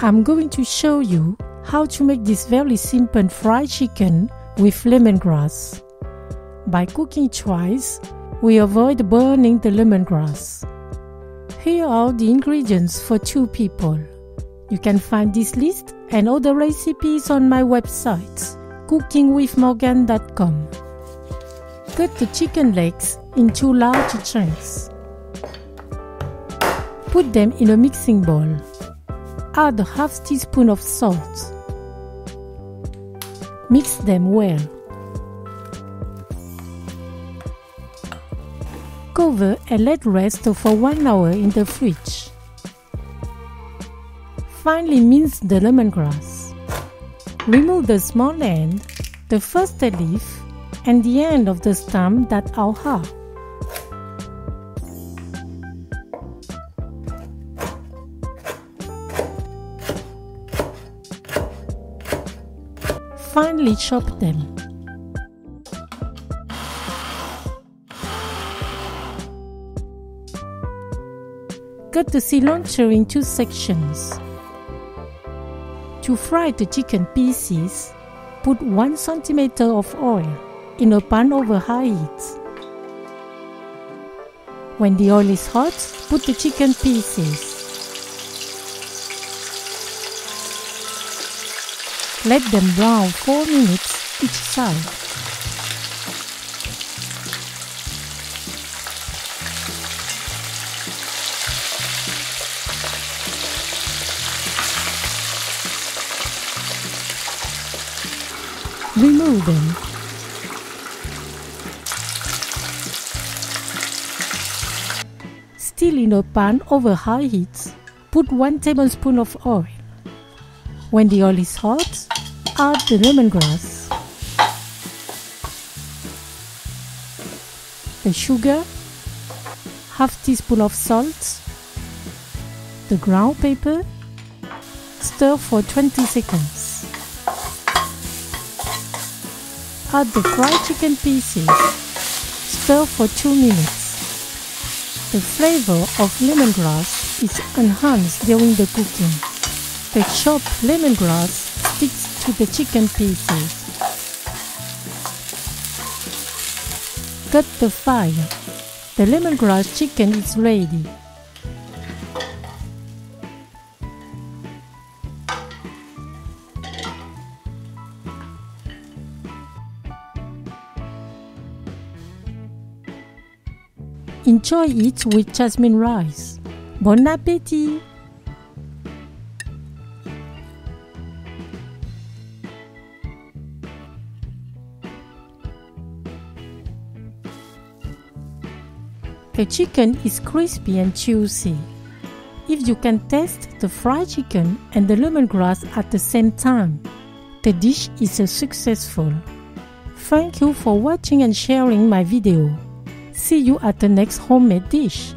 I'm going to show you how to make this very simple fried chicken with lemongrass. By cooking twice, we avoid burning the lemongrass. Here are the ingredients for two people. You can find this list and other recipes on my website, cookingwithmorgane.com. Cut the chicken legs into large chunks. Put them in a mixing bowl. Add a half teaspoon of salt. Mix them well. Cover and let rest for 1 hour in the fridge. Finely mince the lemongrass. Remove the small end, the first leaf, and the end of the stem that are hard. Finely chop them. Cut the cilantro into sections. To fry the chicken pieces, put 1 cm of oil in a pan over high heat. When the oil is hot, put the chicken pieces. Let them brown 4 minutes each side. Remove them. Still in a pan over high heat, put 1 tablespoon of oil. When the oil is hot, add the lemongrass, the sugar, half teaspoon of salt, the ground pepper, stir for 20 seconds. Add the fried chicken pieces, stir for 2 minutes. The flavor of lemongrass is enhanced during the cooking. The chopped lemongrass sticks to the chicken pieces. Cut the fire. The lemongrass chicken is ready. Enjoy it with jasmine rice. Bon appétit! The chicken is crispy and juicy. If you can taste the fried chicken and the lemongrass at the same time, the dish is a successful. Thank you for watching and sharing my video. See you at the next homemade dish.